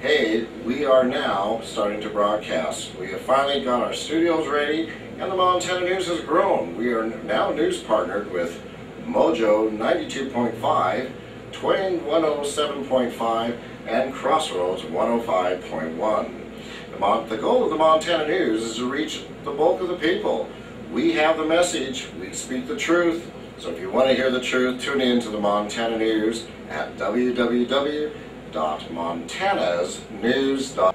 Hey, we are now starting to broadcast. We have finally got our studios ready and the Montana News has grown. We are now news partnered with Mojo 92.5, Twang 107.5, and Crossroads 105.1. The, the goal of the Montana News is to reach the bulk of the people. We have the message, we speak the truth, so if you want to hear the truth, tune in to the Montana News at www.montanasnews.com.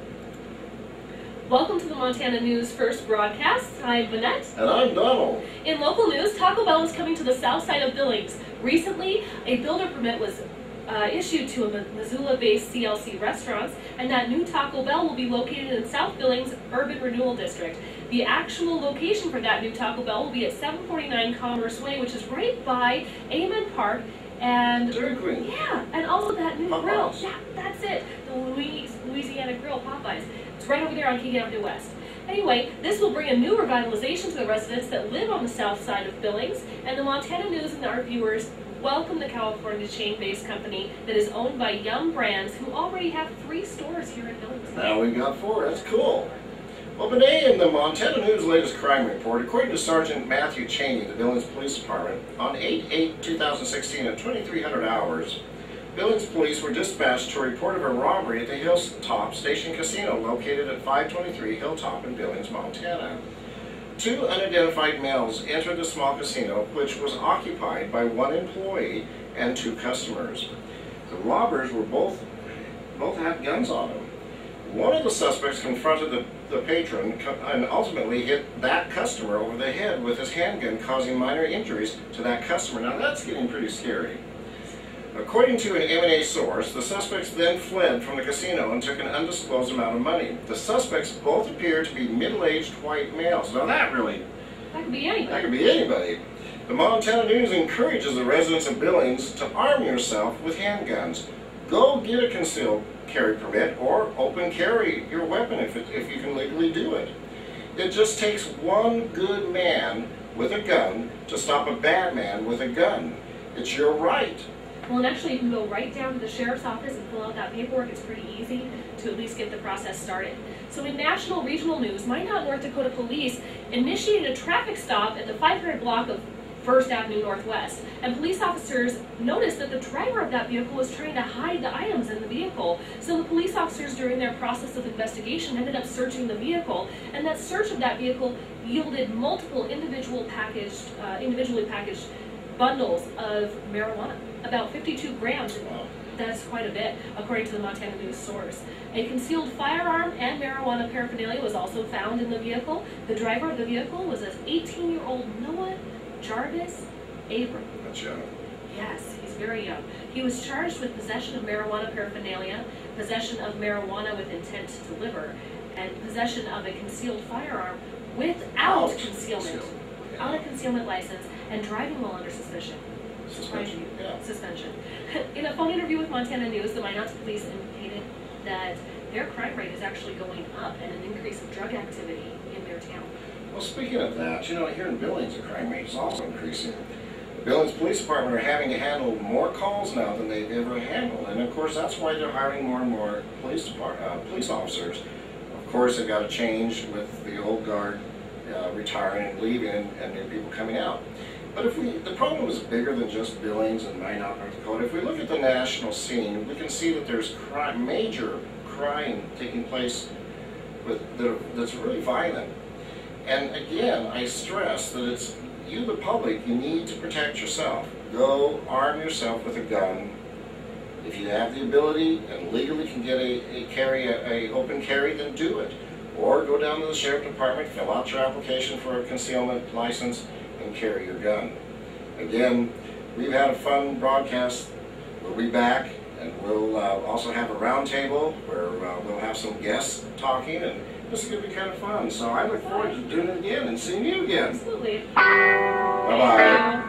Welcome to the Montana News First broadcast. I'm Vanette. And I'm Donald. In local news, Taco Bell is coming to the south side of Billings. Recently, a builder permit was uh, issued to a Missoula-based CLC restaurants, and that new Taco Bell will be located in South Billings Urban Renewal District. The actual location for that new Taco Bell will be at 749 Commerce Way, which is right by Amend Park and Dairy Queen. Yeah, and also that new Popeyes. grill. Yeah, that's it. The Louis, Louisiana Grill, Popeyes. It's right over there on King Avenue West. Anyway, this will bring a new revitalization to the residents that live on the south side of Billings, and the Montana News and our viewers welcome the California chain-based company that is owned by Yum Brands, who already have three stores here in Billings. Now we've got four. That's cool. Well, today in the Montana News latest crime report, according to Sergeant Matthew Cheney, the Billings Police Department, on 8-8-2016 at 2300 hours, Billings police were dispatched to a report of a robbery at the Hilltop Station Casino located at 523 Hilltop in Billings, Montana. Two unidentified males entered the small casino, which was occupied by one employee and two customers. The robbers were both both had guns on them. One of the suspects confronted the, the patron and ultimately hit that customer over the head with his handgun, causing minor injuries to that customer. Now that's getting pretty scary. According to an M&A source, the suspects then fled from the casino and took an undisclosed amount of money. The suspects both appear to be middle-aged white males. Now that really, That could be anybody. that could be anybody. The Montana News encourages the residents of Billings to arm yourself with handguns. Go get a concealed carry permit or open carry your weapon if, it, if you can legally do it. It just takes one good man with a gun to stop a bad man with a gun. It's your right. Well, and actually, you can go right down to the sheriff's office and fill out that paperwork. It's pretty easy to at least get the process started. So in national regional news, Minot, North Dakota Police initiated a traffic stop at the 500 block of First Avenue Northwest, and police officers noticed that the driver of that vehicle was trying to hide the items in the vehicle. So the police officers, during their process of investigation, ended up searching the vehicle, and that search of that vehicle yielded multiple individual packaged, uh, individually packaged bundles of marijuana, about 52 grams. That's quite a bit, according to the Montana News source. A concealed firearm and marijuana paraphernalia was also found in the vehicle. The driver of the vehicle was an 18-year-old Noah Jarvis Abram. That's young. Yes, he's very young. He was charged with possession of marijuana paraphernalia, possession of marijuana with intent to deliver, and possession of a concealed firearm without Out. concealment, Concealed. without a concealment license, and driving while under suspicion. Suspension, yeah. Suspension. In a phone interview with Montana News, the Minot Police indicated that their crime rate is actually going up and an increase of drug activity in their town. Well, speaking of that, you know, here in Billings, the crime rate is also increasing. The Billings Police Department are having to handle more calls now than they've ever handled, and of course, that's why they're hiring more and more police depart uh, police officers. Of course, they've got to change with the old guard uh, retiring and leaving, and, new people coming out. But if we, the problem is bigger than just Billings and Minot, North Dakota. If we look at the national scene, we can see that there's crime, major crime taking place with, that, that's really violent. And again, I stress that it's you, the public, you need to protect yourself. Go arm yourself with a gun. If you have the ability and legally can get a, a carry, a, a open carry, then do it. Or go down to the sheriff department, fill out your application for a concealment license, and carry your gun. Again, we've had a fun broadcast. We'll be back, and we'll uh, also have a roundtable where uh, we'll have some guests talking, and this is going to be kind of fun. So I look forward to doing it again and seeing you again. Absolutely. Bye-bye.